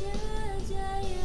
Jaya Jaya